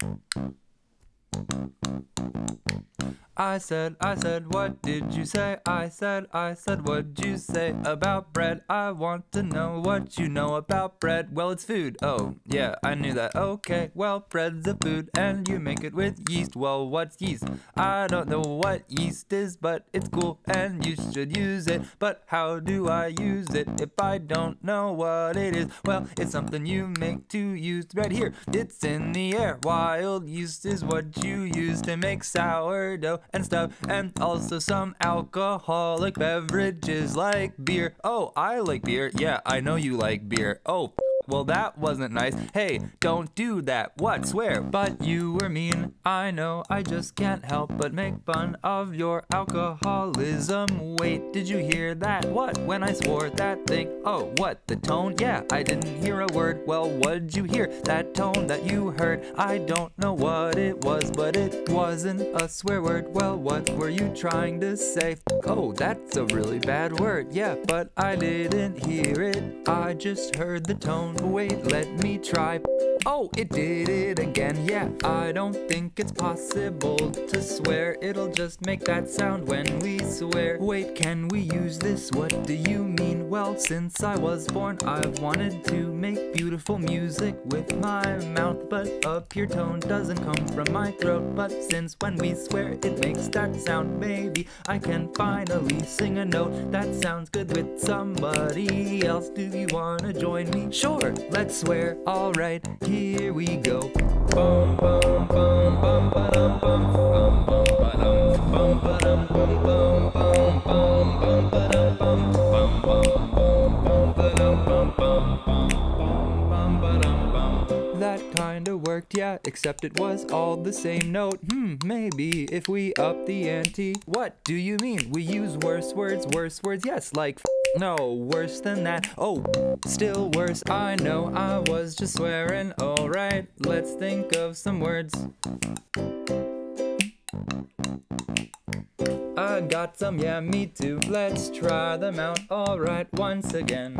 Thank you. I said, I said, what did you say? I said, I said, what'd you say about bread? I want to know what you know about bread. Well, it's food. Oh, yeah, I knew that. Okay, well, bread's a food and you make it with yeast. Well, what's yeast? I don't know what yeast is, but it's cool and you should use it. But how do I use it if I don't know what it is? Well, it's something you make to use right here. It's in the air. Wild yeast is what you use to make sourdough and stuff, and also some alcoholic beverages like beer. Oh, I like beer. Yeah, I know you like beer. Oh, well, that wasn't nice. Hey, don't do that. What? Swear. But you were mean. I know. I just can't help but make fun of your alcoholism. Wait, did you hear that? What? When I swore that thing? Oh, what? The tone? Yeah, I didn't hear a word. Well, what'd you hear? That tone that you heard. I don't know what it was, but it wasn't a swear word. Well, what were you trying to say? Oh, that's a really bad word. Yeah, but I didn't hear it. I just heard the tone. Wait, let me try. Oh, it did it again. Yeah, I don't think it's possible to swear. It'll just make that sound when we swear. Wait, can we use this? What do you mean? Well, since I was born, I've wanted to make beautiful music with my mouth. But a pure tone doesn't come from my throat. But since when we swear, it makes that sound. Maybe I can finally sing a note that sounds good with somebody else. Do you wanna join me? Sure let's swear. Alright, here we go. Bum, bum, bum, bum, ba-dum, bum, bum, bum, ba-dum, bum, ba-dum, bum, bum, bum, bum, bum, ba-dum, bum, bum, bum, bum, bum, ba-dum, bum, bum, bum, bum, bum, ba-dum, bum. That kinda worked, yeah, except it was all the same note. Hmm, maybe if we up the ante. What do you mean? We use worse words, worse words, yes, like no, worse than that. Oh, still worse. I know I was just swearing. Alright, let's think of some words. I got some, yeah, me too. Let's try them out. Alright, once again.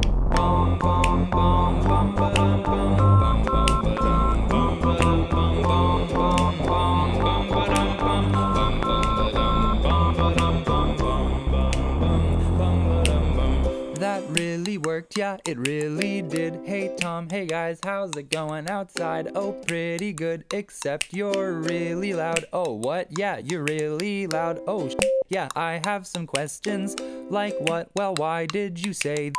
That really worked, yeah, it really did. Hey Tom, hey guys, how's it going outside? Oh, pretty good, except you're really loud. Oh, what? Yeah, you're really loud. Oh, yeah, I have some questions. Like what? Well, why did you say